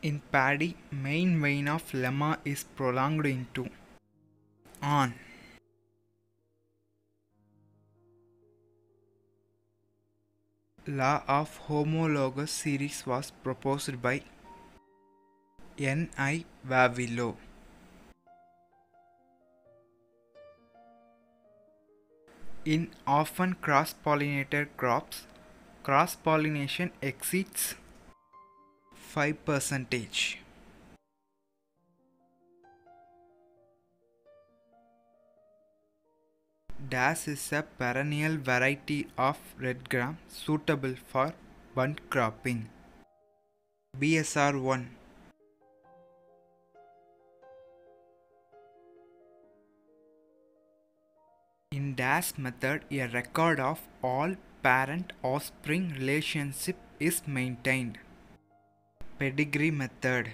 In paddy, main vein of lemma is prolonged into awn. Law of homologous series was proposed by N. I. Vavilov. In often cross-pollinated crops, cross-pollination exceeds 5 percentage. Das is a perennial variety of red gram suitable for bund cropping. BSR 1 In DAS method, a record of all parent-offspring relationship is maintained. Pedigree method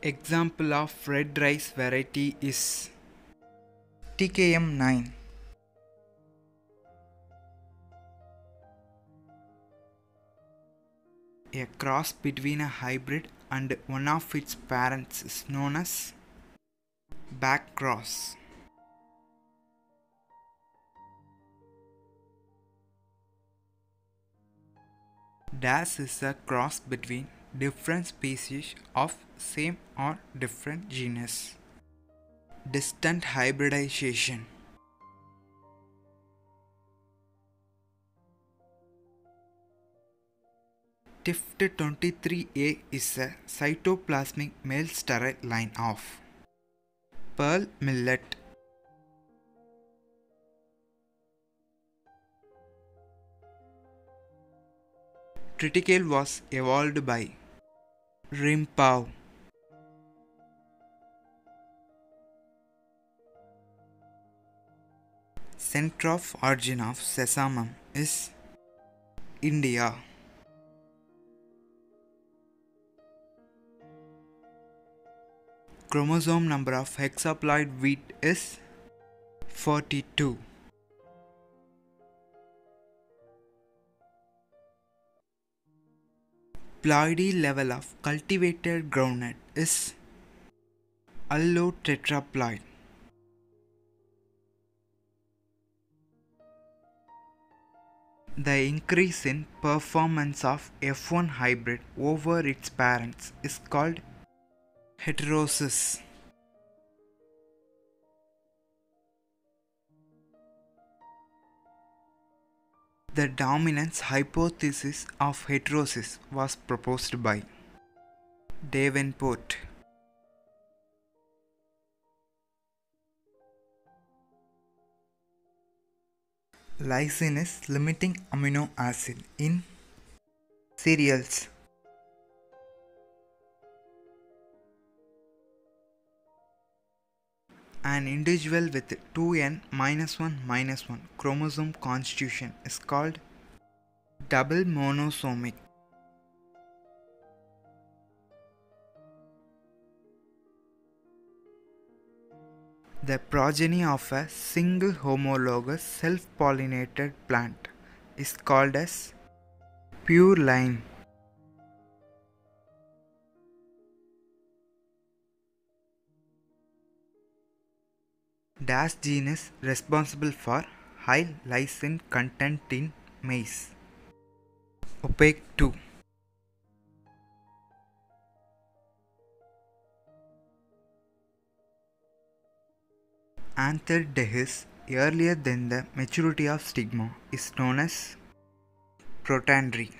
Example of red rice variety is TKM 9 A cross between a hybrid and one of its parents is known as back cross. Dash is a cross between different species of same or different genus. Distant hybridization. TIFT 23A is a cytoplasmic male sterile line of pearl millet. Triticale was evolved by Rimpau. Center of origin of sesamum is India. Chromosome number of hexaploid wheat is 42. Ploidy level of cultivated groundnut is allotetraploid. The increase in performance of F1 hybrid over its parents is called heterosis. The dominance hypothesis of heterosis was proposed by Davenport. Lysine is limiting amino acid in cereals. An individual with 2n minus 1 minus 1 chromosome constitution is called double monosomic. The progeny of a single homologous self-pollinated plant is called as pure line. Dash gene is responsible for high lysine content in maize. Opaque 2 Anther dehisce earlier than the maturity of stigma is known as protandry.